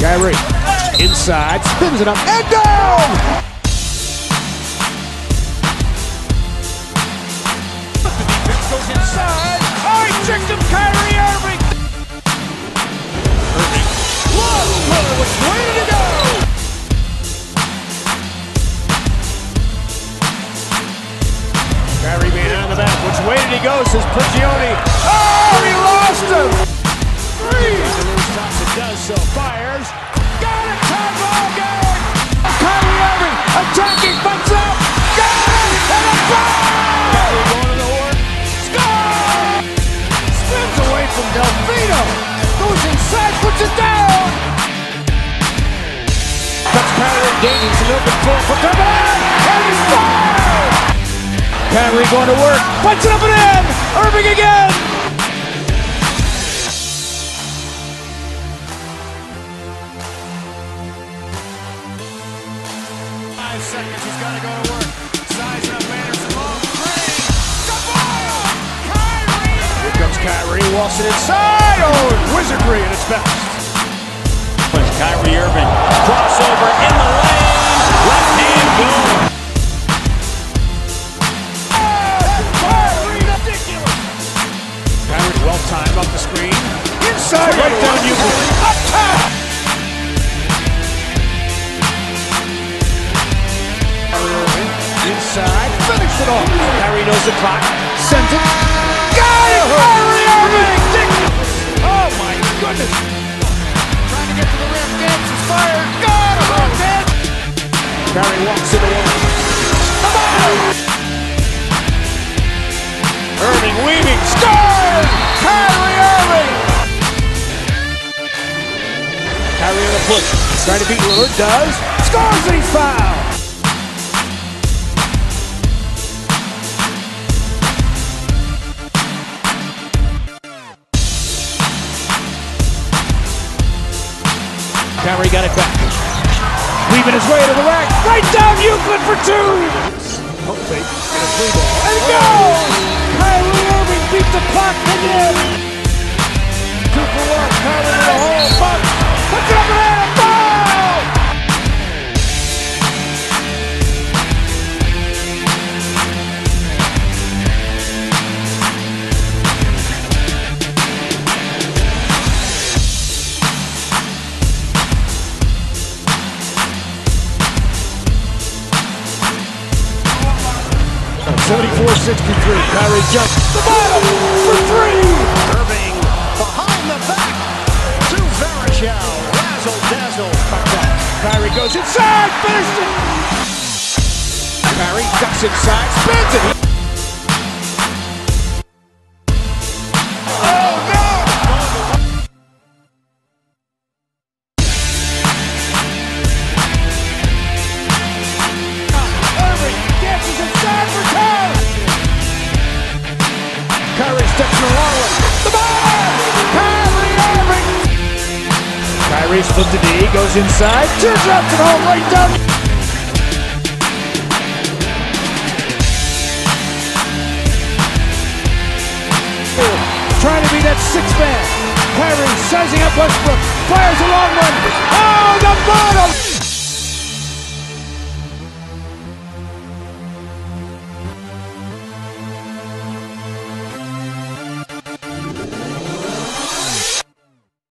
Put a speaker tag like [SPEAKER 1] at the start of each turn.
[SPEAKER 1] Kyrie inside, spins it up and down.
[SPEAKER 2] The defense goes inside. Oh, tricked him, Kyrie Irving. Irving. Way did go?
[SPEAKER 1] Kyrie the back. Which way did he go? Says Prigioni. Oh, he lost him. Three. Does so. Fires. Got it. Tie ball game. Kyrie Irving attacking. Butts up. Got it. And a foul. Going to the horn. Score. Spins away from Delfino. Goes inside. Puts it down. Cuts Kyrie. Davies an open floor for Kevin. And he's fouled. Kyrie going to work, puts it up and in! Irving
[SPEAKER 2] Five seconds, he's got to go to work. Sizing up Anderson, long three. Sabah! Kyrie!
[SPEAKER 1] Here comes Kyrie, waltzing inside! Oh, wizardry at its best.
[SPEAKER 3] But Kyrie Irving crossover in the
[SPEAKER 1] inside, it off. Kyrie knows the clock, sends it. Got it! Kyrie Irving! Oh my goodness!
[SPEAKER 2] Trying to get to the rim. Gibbs is fired. Got him dead.
[SPEAKER 1] Kyrie walks the lane. Irving weaving, score! Kyrie Irving! Kyrie on the push, trying to beat Lillard, does, scores and he's fouled! Kyrie got it back. Weaving his way to the rack, right down Euclid for two! Pump fake, and a free ball, and goes! Kyrie Irving beat the clock again! Two for one, Kyrie 74-63. Kyrie jumps. The bottom for three.
[SPEAKER 4] Irving behind the back to Verichel. Razzle dazzle.
[SPEAKER 1] Kyrie goes inside. Finished it. Kyrie ducks inside. Spins it. Kyrie split the D, goes inside, teardrops it home right down. Trying to be that sixth man. Kyrie sizing up Westbrook, fires a long one. Oh,